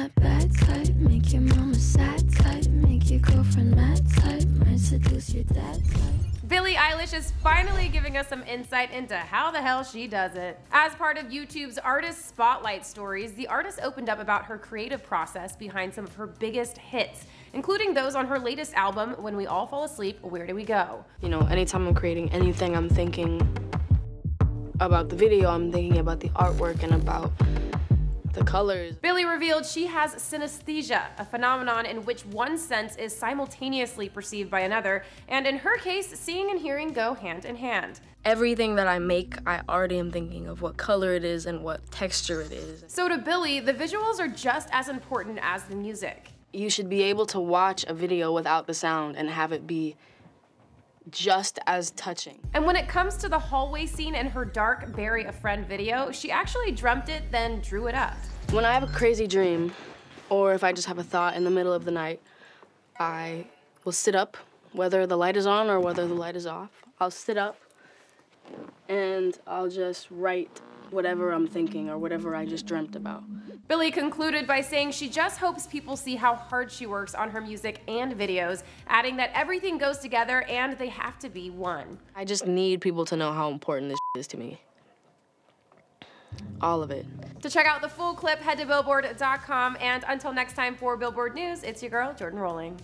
that bad type, make your mama sad type, make your girlfriend mad type, might seduce your dad type. Billie Eilish is finally giving us some insight into how the hell she does it. As part of YouTube's Artist Spotlight Stories, the artist opened up about her creative process behind some of her biggest hits, including those on her latest album, When We All Fall Asleep, Where Do We Go? You know, anytime I'm creating anything, I'm thinking about the video, I'm thinking about the artwork and about the colors. Billie revealed she has synesthesia, a phenomenon in which one sense is simultaneously perceived by another, and in her case, seeing and hearing go hand in hand. Everything that I make, I already am thinking of what color it is and what texture it is. So to Billie, the visuals are just as important as the music. You should be able to watch a video without the sound and have it be just as touching. And when it comes to the hallway scene in her Dark Bury a Friend video, she actually dreamt it, then drew it up. When I have a crazy dream, or if I just have a thought in the middle of the night, I will sit up, whether the light is on or whether the light is off. I'll sit up and I'll just write whatever I'm thinking or whatever I just dreamt about. Billie concluded by saying she just hopes people see how hard she works on her music and videos, adding that everything goes together and they have to be one. I just need people to know how important this is to me. All of it. To check out the full clip, head to billboard.com. And until next time for Billboard News, it's your girl, Jordyn Rolling.